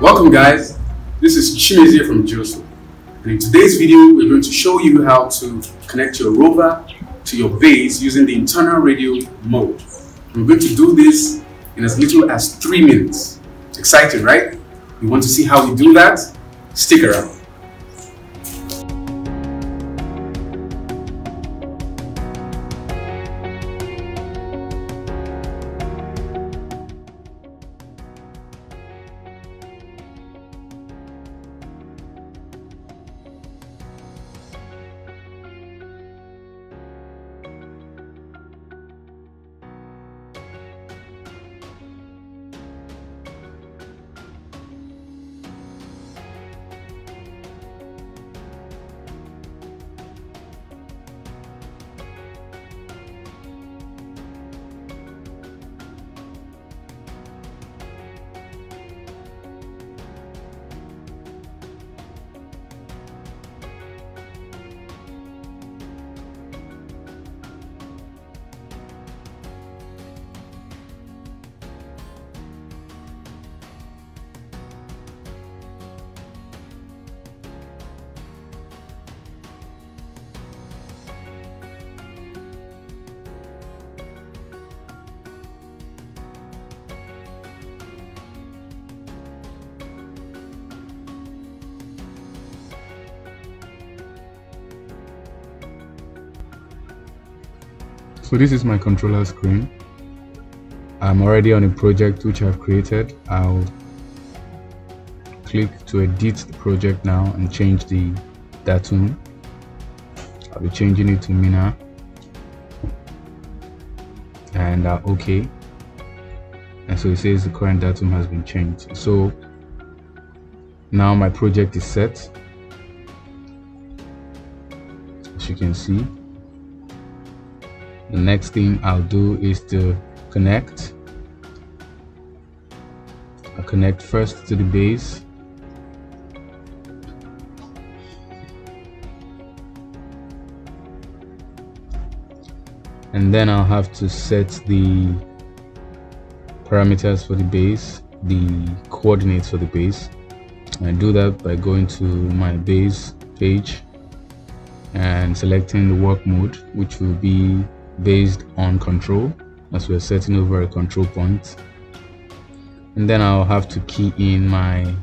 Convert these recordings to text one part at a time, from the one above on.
Welcome guys, this is Chimezie from Geoso and in today's video we're going to show you how to connect your rover to your base using the internal radio mode. We're going to do this in as little as 3 minutes. Exciting right? You want to see how we do that? Stick around. So this is my controller screen. I'm already on a project which I've created. I'll click to edit the project now and change the datum. I'll be changing it to Minna and uh, OK. And so it says the current datum has been changed. So now my project is set. As you can see, the next thing I'll do is to connect. I'll connect first to the base and then I'll have to set the parameters for the base the coordinates for the base I do that by going to my base page and selecting the work mode which will be based on control as we're setting over a control point. And then I'll have to key in my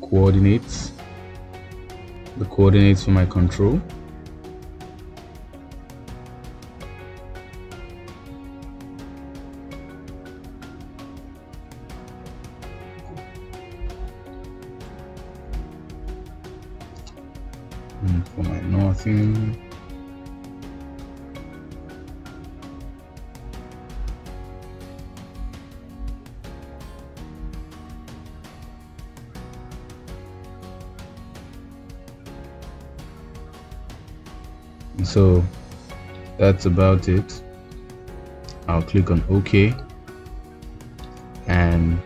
coordinates the coordinates for my control. And for my northing so that's about it. I'll click on OK. And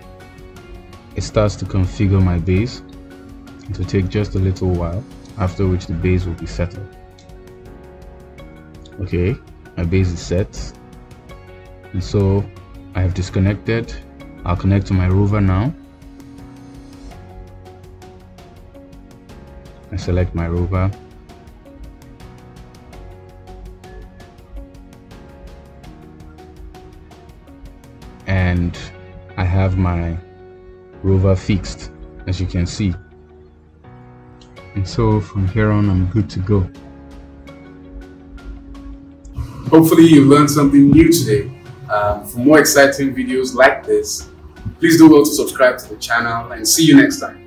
it starts to configure my base. It will take just a little while after which the base will be settled okay my base is set. And so I have disconnected. I'll connect to my rover now. I select my rover and I have my rover fixed as you can see. And so from here on I'm good to go. Hopefully you learned something new today. Um, for more exciting videos like this please do well to subscribe to the channel and see you next time